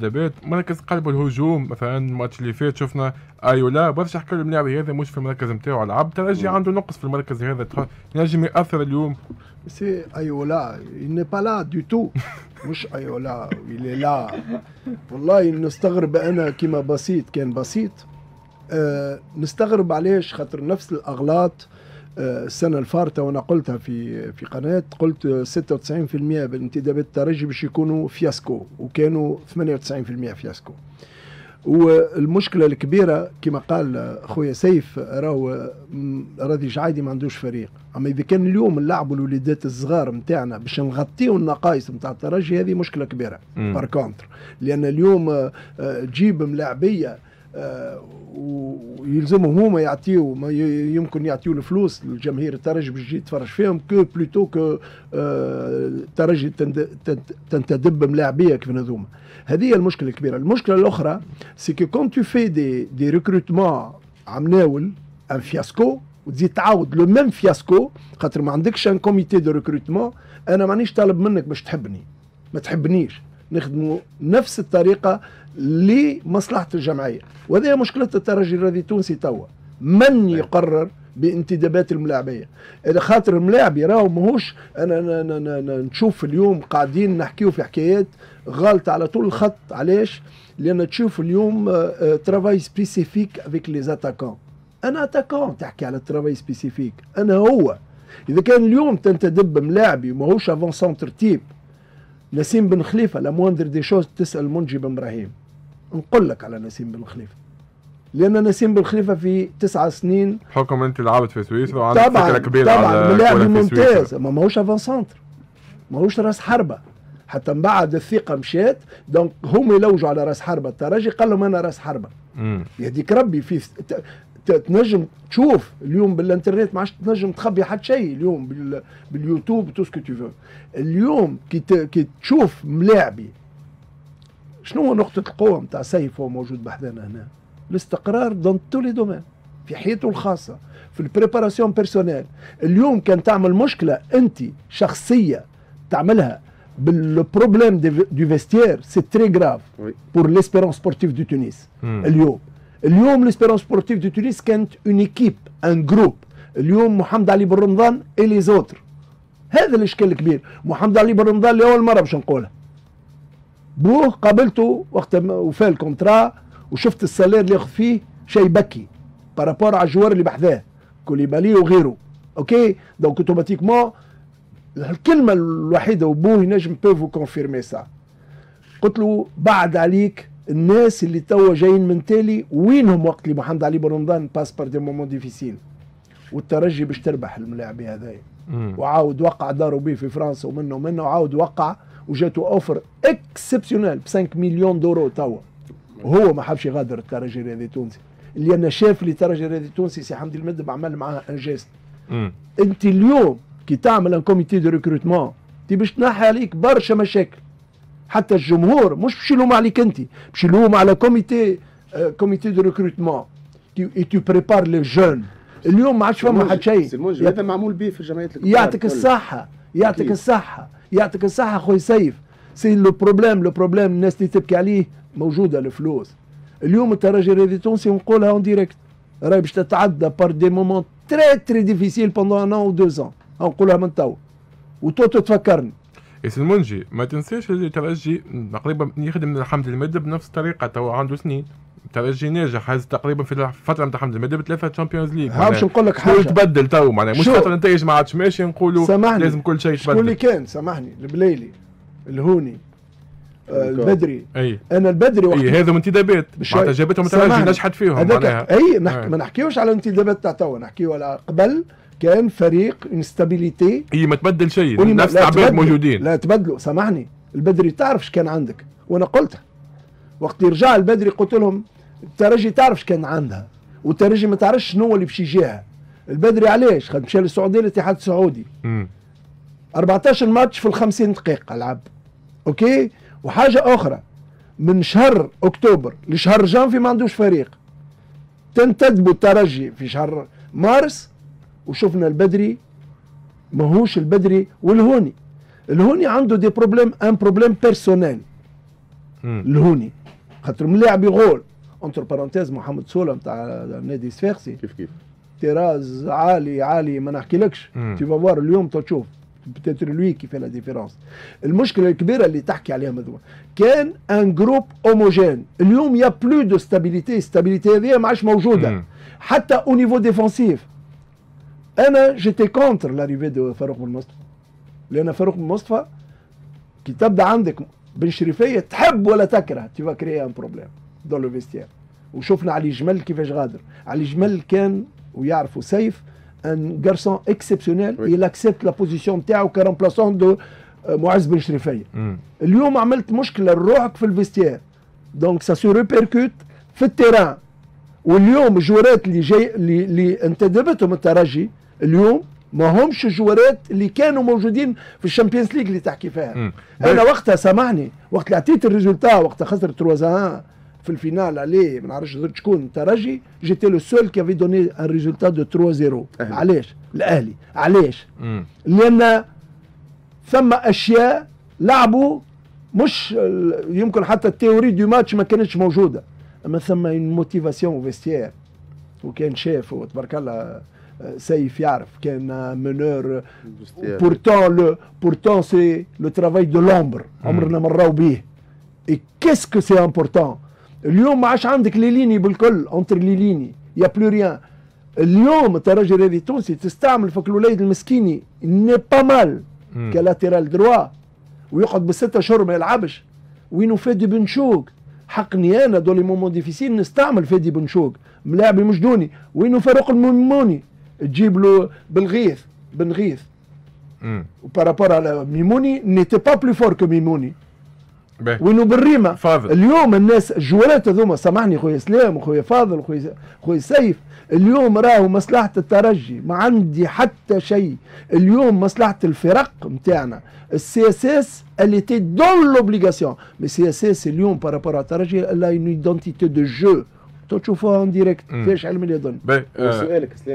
دابات مركز قلب الهجوم مثلا الماتش اللي فات شفنا أيولا برشا حكى اللاعب هذا مش في المركز نتاعو لعب ترجي عنده نقص في المركز هذا ينجم يأثر اليوم. سي أيولا il est pas là du tout مش أيولا il لا والله نستغرب أنا كيما بسيط كان بسيط. أه نستغرب علاش خاطر نفس الأغلاط. السنة الفارطة وأنا قلتها في في قناة قلت 96% بالانتدابات الترجي باش يكونوا fiasco وكانوا 98% fiasco. والمشكلة الكبيرة كما قال خويا سيف راهو راضي جعايدي ما عندوش فريق. أما إذا كان اليوم نلعبوا الوليدات الصغار نتاعنا باش نغطيو النقائص نتاع الترجي هذه مشكلة كبيرة. par contre لأن اليوم تجيب ملاعبية آه، ويلزمهم هما يعطيو يمكن يعطيو الفلوس للجماهير الترجي باش تجي تفرج فيهم que plutôt que الترجي تنتدب ملاعبية كيف هذوما هذه هي المشكلة الكبيرة. المشكلة الأخرى c'est que quand tu fais des des recrutements annuels un fiasco وتزيد تعاود le même fiasco خاطر ما عندكش un comité de recrutement أنا مانيش طالب منك باش تحبني. ما تحبنيش. نخدموا نفس الطريقة لمصلحة الجمعية. وهذه مشكلة الترجي الرياضي التونسي توا. من يقرر بانتدابات الملاعبية؟ اذا خاطر الملاعب راهو ماهوش أنا, أنا, أنا, أنا نشوف اليوم قاعدين نحكيو في حكايات غالطة على طول الخط. علاش؟ لأن تشوف اليوم travail spécifique avec les attaquants أنا attaquant تحكي على travail spécifique أنا هو. إذا كان اليوم تنتدب ملاعبي ماهوش avant-centre type نسيم بن خليفة la moindre des choses تسأل منجي بن إبراهيم. نقول لك على نسيم بن خليفة. لأن نسيم بن خليفة في تسعة سنين حكم أنت لعبت في سويسرا وعندك فكرة كبيرة طبعا ملاعب ممتاز ما ماهوش avant-centre ماهوش راس حربة. حتى من بعد الثقة مشات donc هم يلوجوا على راس حربة. الترجي قال لهم أنا راس حربة. يهديك ربي في تنجم تشوف اليوم بالانترنت ما عادش تنجم تخبي حتى شيء اليوم بال YouTube tout ce que tu اليوم كي كي تشوف ملاعبي شنو هو نقطة القوة نتاع سيف هو موجود بحذانا هنا؟ الاستقرار dans tous les domaines في حياته الخاصة في ال préparation personnelle اليوم كان تعمل مشكلة أنت شخصية تعملها بال problèmes de vestiaire c'est très grave pour l'Espérance Sportive de Tunis اليوم اليوم l'Espérance Sportive de Tunis كانت une équipe un groupe اليوم محمد علي بن رمضان et les autres هذا الإشكال الكبير. محمد علي بن رمضان لاول مرة باش نقولها بوه قابلته وقت وفاه ال contrat وشفت ال salaire اللي ياخذ فيه شيء يبكي par rapport على ال joueurs اللي بحذاه. كوليبالي وغيره. OK donc automatiquement الكلمة الوحيدة وبوه ينجم peut vous confirmer ça قلت له بعد عليك الناس اللي توا جايين من تالي وينهم وقت اللي محمد علي بن رمضان passe par des moments difficiles والترجي باش تربح الملاعبي هذايا. وعاود وقع دارو بيه في فرنسا ومنه ومنه وعاود وقع وجاته offre exceptionnelle ب 5 مليون دورو توا. وهو ما حبش يغادر الترجي الرياضي التونسي. اللي أنا شاف اللي الترجي الرياضي التونسي سي حمدي المدب عمل معاه انجاز أنت اليوم كي تعمل un comité de recrutement تي باش تنحي عليك برشا مشاكل. حتى الجمهور مش باش يلوم عليك انت باش يلوم على comité comité de recrutement. et tu prépares les jeunes اليوم ما عادش فما حد شيء. هذا معمول به في الجمعيات يعطيك الصحة يعطيك الصحة يعطيك الصحة خويا سيف. c'est le problème le problème الناس اللي تبكي عليه موجودة الفلوس. اليوم الترجي التونسي ونقولها en direct راهي باش تتعدى par des moments très très difficiles pendant un ou deux ans نقولها من توا وتوتو تفكرني المنجي ما تنساش اللي ترجي تقريبا يخدم من حمدي المدب بنفس الطريقة تو عنده سنين. ترجي ناجح هاز تقريبا في الفترة نتاع حمدي المدب بثلاثه Champions League باش نقول لك حاجة؟ تبدل تو معناها مش خاطر النتائج ما عادش ماشي نقولوا سامحني. لازم كل شيء يتبدل. شكون اللي كان؟ سامحني. البليلي الهوني آه البدري. أي. أنا البدري وقت أي هذو انتدابات معناتها جابتهم الترجي نجحت فيهم معناها. أي ما نحكيوش على الانتدابات تاع توا نحكيو على قبل. كان فريق une stabilité هي ما تبدل شيء نفس العباد موجودين. لا تبدلوا سامحني. البدري تعرف كان عندك. وأنا قلتها. وقت يرجع البدري قلت لهم الترجي تعرف كان عندها. والترجي ما تعرفش شنو اللي باش يجيها البدري علاش؟ خد مشى للسعودية الاتحاد السعودي. 14 ماتش في ال 50 دقيقة لعب OK؟ وحاجة أخرى من شهر أكتوبر لشهر جانفي ما عندوش فريق. تنتدبوا الترجي في شهر مارس وشفنا البدري ماهوش البدري والهوني. الهوني عنده دي بروبليم ان بروبليم بيرسونيل. الهوني. خاطر من اللاعب يغول. انتر بارونتيز محمد سوله نتاع نادي صفاقسي. كيف كيف؟ تيراز عالي عالي ما نحكيلكش تي فوار اليوم تشوف. بتاتر لوي كي في لا ديفيرونس المشكلة الكبيرة اللي تحكي عليها مذوع كان ان جروب هوموجين اليوم يا بلو دو ستابيليتي ستابيليتي هذه ما عادش موجودة. مم. حتى au niveau défensif أنا j'étais contre l'arrivée de فاروق بن مصطفى. لأن فاروق بن مصطفى كي تبدأ عندك بن شريفية تحب ولا تكره. tu vas créer un problème dans le vestiaire وشفنا علي جمل كيفاش غادر. علي جمل كان ويعرفوا سيف un garçon exceptionnel il accepte la position نتاعو ك remplaçant de معز بن شريفيه اليوم عملت مشكلة لروحك في ال vestiaire donc ça se répercute في ال terrain. واليوم الجوارات اللي جاي اللي, اللي انتدبتهم الترجي اليوم ما همش الجوارات اللي كانوا موجودين في ال Champions League اللي تحكي فيها. أنا وقتها سامحني وقت اللي عطيت ال résultat وقتها خسر 3 في ال finale عليه ما نعرفش شكون ترجي j'étais le seul qui avait donné un résultat de 3 0 علاش؟ الاهلي علاش؟ لأن ثم أشياء لعبوا مش يمكن حتى التيوري دو ماتش ما كانتش موجودة. أما ثم موتيفاسيون فيستير وكان شاف وتبارك الله سيف يعرف كان منور بورتون لو بورتون سي لو ترافاي دو لومبر عمرنا مراو به اي كيسكو سي امبورتون اليوم ما عادش عندك ليليني بالكل انتر ليليني يا بلو ريان اليوم الترجي الرياضي التونسي تستعمل فك الوليد المسكيني ني با مال كلاتيرال دروا ويقعد بستة اشهر ما يلعبش وينو فادي بن شوق حقني أنا دولي مومون ديفيسيل نستعمل فادي بن شوق ملاعبي مش دوني وينو فاروق الميموني تجيب له بالغيث بن غيث وبارابور على ميموني نيتي با بلو فور كو ميموني وينو بالريمه فاضل. اليوم الناس الجوالات هذوما سامحني خويا سلام وخويا فاضل وخويا خويا سيف. اليوم راهو مصلحة الترجي. ما عندي حتى شيء. اليوم مصلحة الفرق نتاعنا السي إس إس اللي تي دون لوبليغاسيون مي سي إس إس اليوم بارابور على الترجي لا اون ايدونتيتي دو جو تشوفوها ان ديريكت فيش علم اليدون سؤالك سلام.